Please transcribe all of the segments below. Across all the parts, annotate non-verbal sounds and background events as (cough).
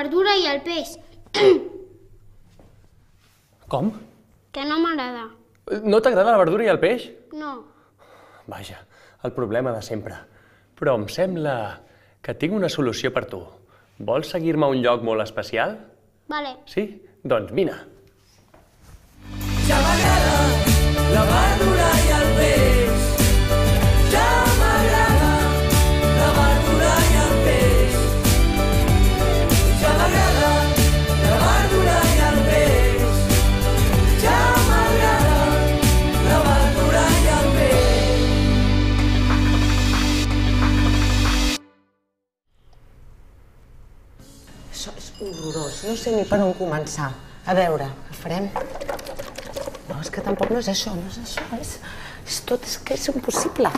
verdura i el peix. (coughs) Com? que no m'agrada. No t'agrada la verdura i el peix? No. Vaja, el problema de sempre. Però em sembla que tinc una solució per tu. Vols seguir-me a un lloc molt especial? Vale. Sí? Doncs vine. Ja m'agrada la verdura i el peix. Horrorós, no sé ni per on començar. A veure, què farem? No, és que tampoc no és això, no és això, és, és tot, és que és impossible.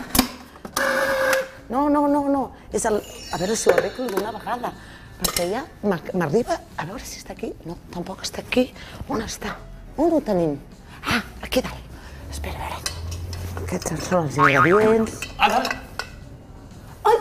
No, no, no, no, és el... A veure si ho arreglo d'una vegada, perquè ja m'ar- m'arriba... A veure si està aquí. No, tampoc està aquí. On està? On ho tenim? Ah, aquí dalt. Espera, a veure. Aquests són els ingredients. Ada! Ai,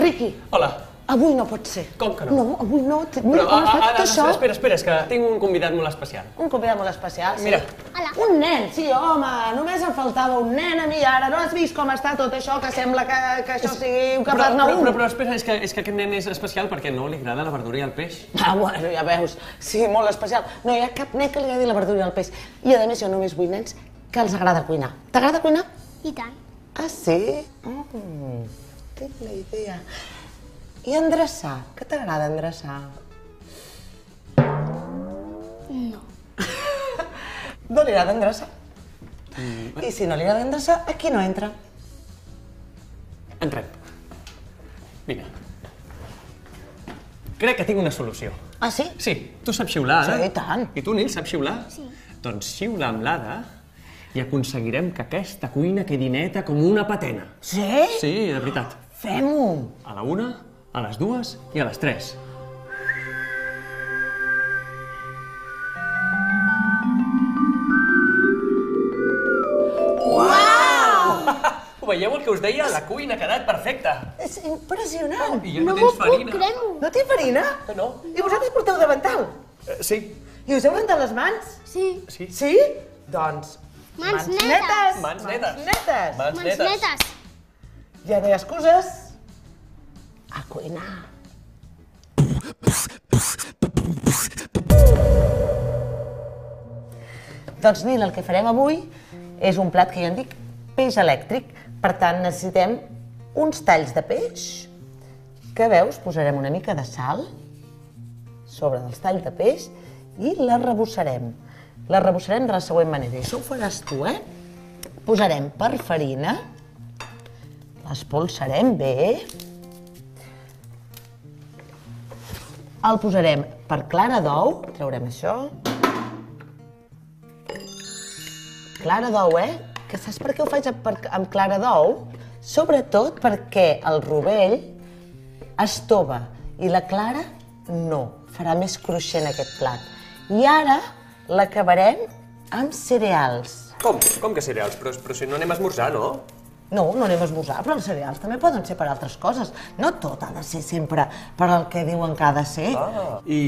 Riqui, Hola. Avui no pot ser. Com que no? No, avui no. Però, Mira, a, com a, està Ada, tot això? espera, espera, és que tinc un convidat molt especial. Un convidat molt especial, sí. Mira. Hola. Un nen, sí, home, només em faltava un nen a mi ara. No has vist com està tot això, que sembla que, que això sigui un Però, però, capernaum? però, però espera, és que, és que aquest nen és especial perquè no li agrada la verdura i el peix. Ah, bueno, ja veus. Sí, molt especial. No hi ha cap nen que li agradi la verdura i el peix. I, a més, jo només vull nens que els agrada cuinar. T'agrada cuinar? I tant. Ah, sí? Mm, tinc la idea. I endreçar? Què t'agrada endreçar? No. (laughs) No li agrada endreçar? I si no li agrada endreçar, aquí no entra. Entrem. Vine. Crec que tinc una solució. Ah, sí? Sí, tu saps xiular, Ada? Sí, i tant. I tu, Nil, saps xiular? Sí. Doncs xiula amb l'Ada i aconseguirem que aquesta cuina quedi neta com una patena. Sí? Sí, de veritat. Fem-ho. A la una, a les dues i a les tres. (laughs) Ho veieu el que us deia? La cuina ha quedat perfecta. És impressionant. I ja no, No m'ho tens puc farina. creure. No té farina? No. I vosaltres porteu davantal? Eh, sí. I us heu rentat les mans? Sí. Sí. Sí? Doncs... Mans netes. netes. Mans netes. Mans netes. Mans Mans netes. netes. Ja no hi ha excuses. A cuinar. Doncs Nil, el que farem avui és un plat que jo en dic peix elèctric. Per tant, necessitem uns talls de peix, que veus, posarem una mica de sal sobre dels talls de peix i la rebossarem. La rebossarem de la següent manera. I això ho faràs tu, eh? Posarem per farina, l'espolsarem bé, el posarem per clara d'ou, traurem això, clara d'ou, eh? Que saps per què ho faig amb, clara d'ou? Sobretot perquè el rovell es tova i la clara no. Farà més cruixent aquest plat. I ara l'acabarem amb cereals. Com? Com que cereals? Però, però si no anem a esmorzar, no? No, no anem a esmorzar, però els cereals també poden ser per altres coses. No tot ha de ser sempre per al que diuen que ha de ser. Ah. I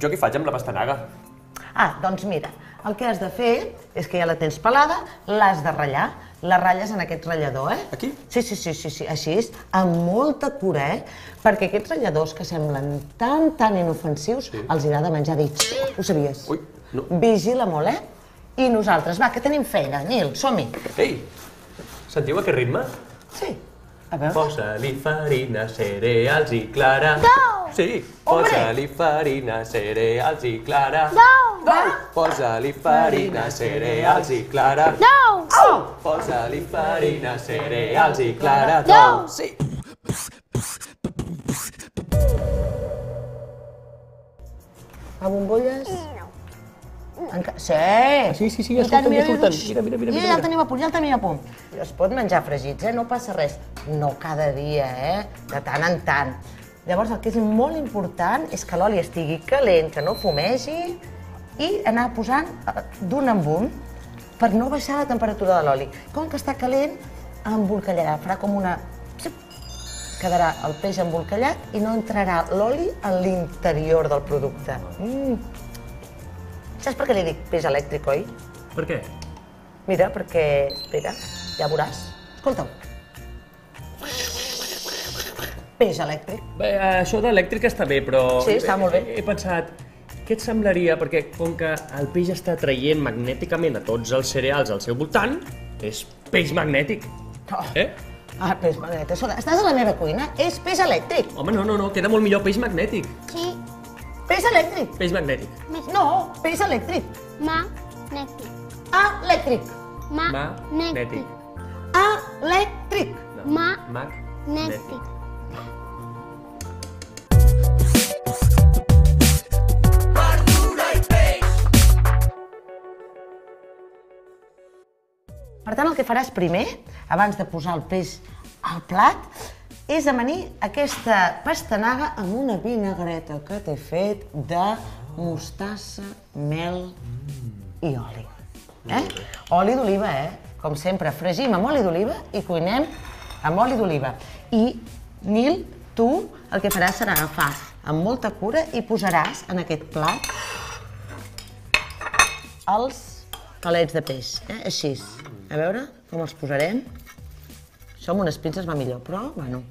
jo què faig amb la pastanaga? Ah, doncs mira, el que has de fer és que ja la tens pelada, l'has de ratllar. La ratlles en aquest ratllador, eh? Aquí? Sí, sí, sí, sí, sí, així és, amb molta cura, eh? Perquè aquests ratlladors que semblen tan, tan inofensius, sí. els agrada menjar dits. Ho sabies? Ui, no. Vigila molt, eh? I nosaltres, va, que tenim feina, Nil, som-hi. Ei, sentiu aquest ritme? Sí. A veure. Posa-li farina, cereals i clara. Dou! Sí. Posa-li farina, cereals i clara. Dou! Dou! Posa-li farina, cereals i clara. Dou! Posa-li farina, cereals i clara. Dou! Sí. A bombolles? Enca... Sí! Sí, sí, sí, I escolta, tant, ja surten. Mira, mira, mira, Ja, mira. ja el tenim a punt, ja el tenim a punt. Es pot menjar fregits, eh? No passa res. No cada dia, eh? De tant en tant. Llavors, el que és molt important és que l'oli estigui calent, que no fumegi, i anar posant eh, d'un en un per no baixar la temperatura de l'oli. Com que està calent, embolcallarà, farà com una... quedarà el peix embolcallat i no entrarà l'oli a l'interior del producte. Mm. Saps per què li dic peix elèctric, oi? Per què? Mira, perquè... Espera, ja veuràs. Escolta'm. Peix elèctric. Bé, això d'elèctric està bé, però... Sí, està molt bé. He, he pensat, què et semblaria? Perquè com que el peix està traient magnèticament a tots els cereals al seu voltant, és peix magnètic. Oh. Eh? Ah, peix magnètic. Estàs a la meva cuina? És peix elèctric. Home, no, no, no, queda molt millor peix magnètic. Sí, Peix elèctric. Peix magnètic. No, peix elèctric. magnètic. Elèctric. Magnètic. Elèctric. Magnètic. Per tant, el que faràs primer, abans de posar el peix al plat, és amanir aquesta pastanaga amb una vinagreta que t'he fet de mostassa, mel i oli. Eh? Oli d'oliva, eh? Com sempre, fregim amb oli d'oliva i cuinem amb oli d'oliva. I, Nil, tu el que faràs serà agafar amb molta cura i posaràs en aquest plat els palets de peix, eh? així. A veure com els posarem. Això amb unes pinces va millor, però, bueno...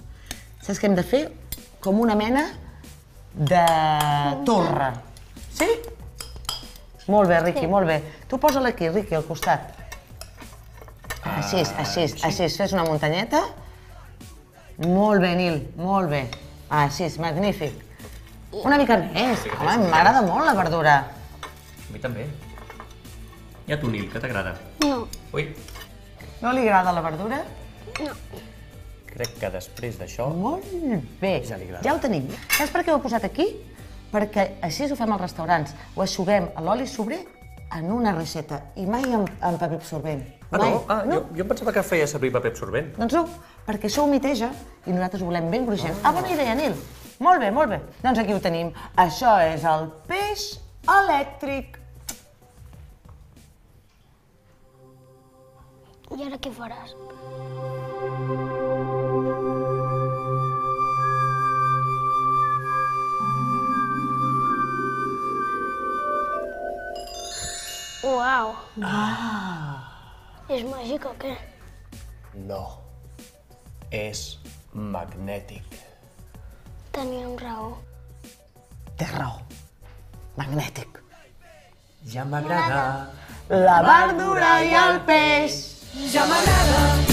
Saps què hem de fer? Com una mena de torre. Sí? Molt bé, Riqui, molt bé. Tu posa-la aquí, Riqui, al costat. Així, així, així. Fes una muntanyeta. Molt bé, Nil, molt bé. Així, magnífic. Una mica més. Home, m'agrada molt la verdura. A mi també. I a tu, Nil, què t'agrada? No, Ui, No li agrada la verdura? no. Crec que després d'això... Molt bé, Ja li agrada. ja ho tenim. Saps per què ho he posat aquí? Perquè així ho fem als restaurants. Ho aixuguem a l'oli sobrer en una reixeta i mai amb, amb paper absorbent. Ah, mai. no? Ah, jo, jo em pensava que feia servir paper absorbent. Doncs no, perquè això humiteja i nosaltres ho volem ben gruixent. Ah, bona idea, Nil. Molt bé, molt bé. Doncs aquí ho tenim. Això és el peix elèctric. I ara què faràs? Uau! És màgic o què? No. És magnètic. Teníem raó. Té raó. Magnètic. Ja m'agrada. La verdura i el peix. Ja m'agrada